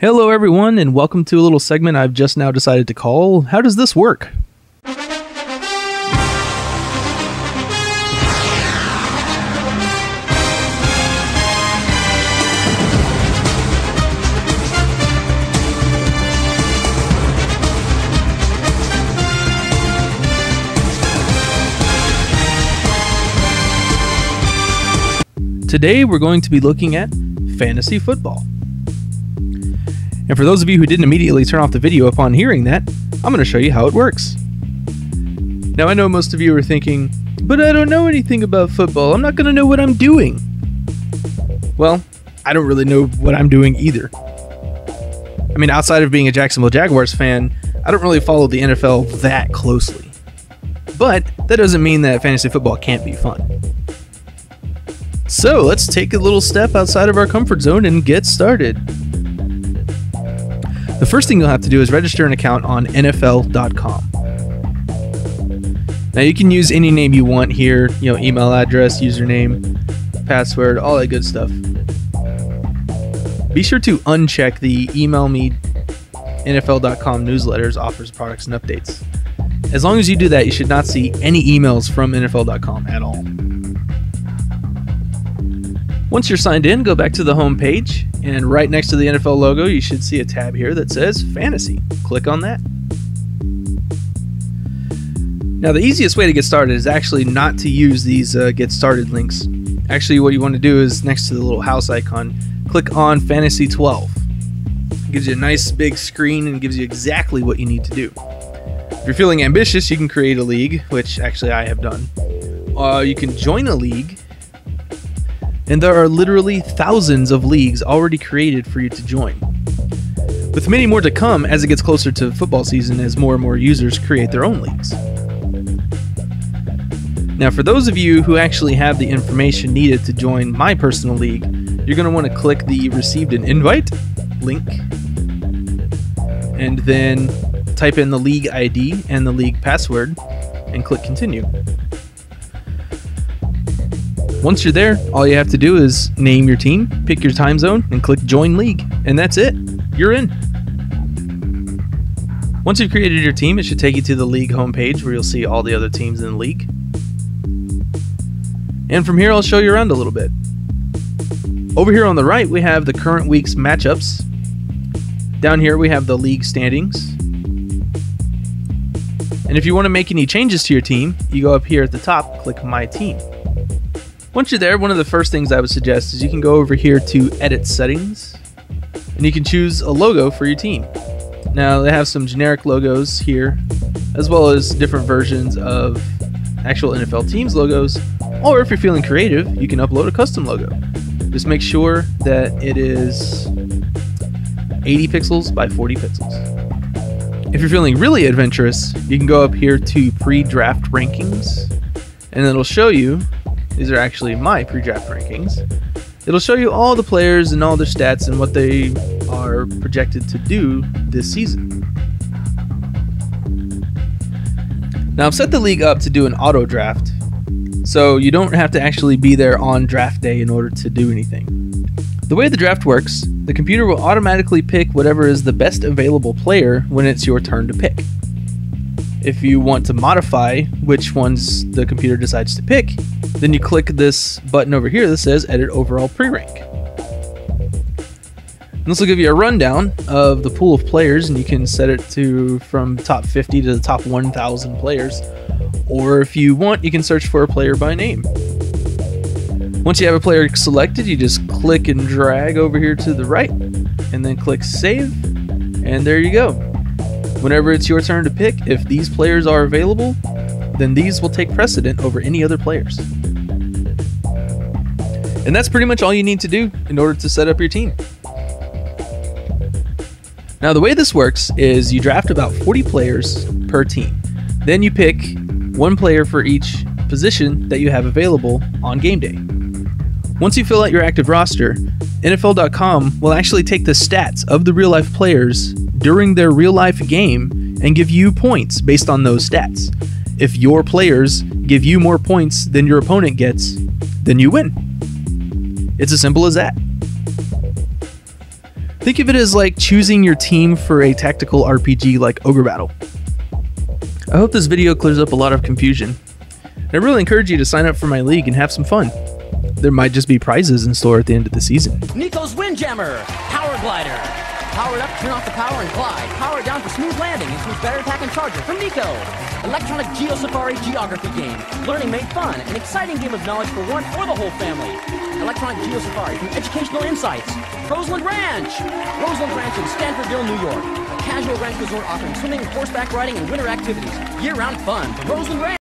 Hello, everyone, and welcome to a little segment I've just now decided to call How Does This Work? Today, we're going to be looking at fantasy football. And for those of you who didn't immediately turn off the video upon hearing that, I'm going to show you how it works. Now, I know most of you are thinking, but I don't know anything about football. I'm not going to know what I'm doing. Well, I don't really know what I'm doing either. I mean, outside of being a Jacksonville Jaguars fan, I don't really follow the NFL that closely. But that doesn't mean that fantasy football can't be fun. So let's take a little step outside of our comfort zone and get started. The first thing you'll have to do is register an account on NFL.com. Now you can use any name you want here, you know, email address, username, password, all that good stuff. Be sure to uncheck the email me NFL.com newsletters, offers, products, and updates. As long as you do that, you should not see any emails from NFL.com at all. Once you're signed in, go back to the home page, and right next to the NFL logo, you should see a tab here that says Fantasy. Click on that. Now, the easiest way to get started is actually not to use these uh, Get Started links. Actually, what you want to do is next to the little house icon, click on Fantasy 12. It gives you a nice big screen and gives you exactly what you need to do. If you're feeling ambitious, you can create a league, which actually I have done. Uh, you can join a league and there are literally thousands of leagues already created for you to join. With many more to come as it gets closer to football season as more and more users create their own leagues. Now, for those of you who actually have the information needed to join my personal league, you're going to want to click the Received an Invite link and then type in the league ID and the league password and click Continue. Once you're there, all you have to do is name your team, pick your time zone, and click Join League. And that's it. You're in. Once you've created your team, it should take you to the league homepage where you'll see all the other teams in the league. And from here, I'll show you around a little bit. Over here on the right, we have the current week's matchups. Down here, we have the league standings. And if you want to make any changes to your team, you go up here at the top, click My Team. Once you're there, one of the first things I would suggest is you can go over here to Edit Settings, and you can choose a logo for your team. Now, they have some generic logos here, as well as different versions of actual NFL teams logos, or if you're feeling creative, you can upload a custom logo. Just make sure that it is 80 pixels by 40 pixels. If you're feeling really adventurous, you can go up here to pre-draft rankings, and it'll show you these are actually my pre-draft rankings. It'll show you all the players and all their stats and what they are projected to do this season. Now I've set the league up to do an auto draft, so you don't have to actually be there on draft day in order to do anything. The way the draft works, the computer will automatically pick whatever is the best available player when it's your turn to pick. If you want to modify which ones the computer decides to pick, then you click this button over here that says Edit Overall Pre-Rank. This will give you a rundown of the pool of players, and you can set it to from top 50 to the top 1,000 players. Or if you want, you can search for a player by name. Once you have a player selected, you just click and drag over here to the right, and then click Save, and there you go. Whenever it's your turn to pick, if these players are available, then these will take precedent over any other players. And that's pretty much all you need to do in order to set up your team. Now, the way this works is you draft about 40 players per team. Then you pick one player for each position that you have available on game day. Once you fill out your active roster, NFL.com will actually take the stats of the real life players during their real life game and give you points based on those stats. If your players give you more points than your opponent gets, then you win. It's as simple as that. Think of it as like choosing your team for a tactical RPG like Ogre Battle. I hope this video clears up a lot of confusion. I really encourage you to sign up for my league and have some fun. There might just be prizes in store at the end of the season. Nikko's Windjammer, Power Glider. Power it up, turn off the power, and glide. Power down for smooth landing. Includes better attack and charger from Nikko. Electronic Geo Safari geography game. Learning made fun. An exciting game of knowledge for one or the whole family. Electronic Geo Safari from Educational Insights. Roseland Ranch. Roseland Ranch in Stanfordville, New York. A casual ranch resort offering swimming, horseback riding, and winter activities. Year-round fun. The Roseland Ranch.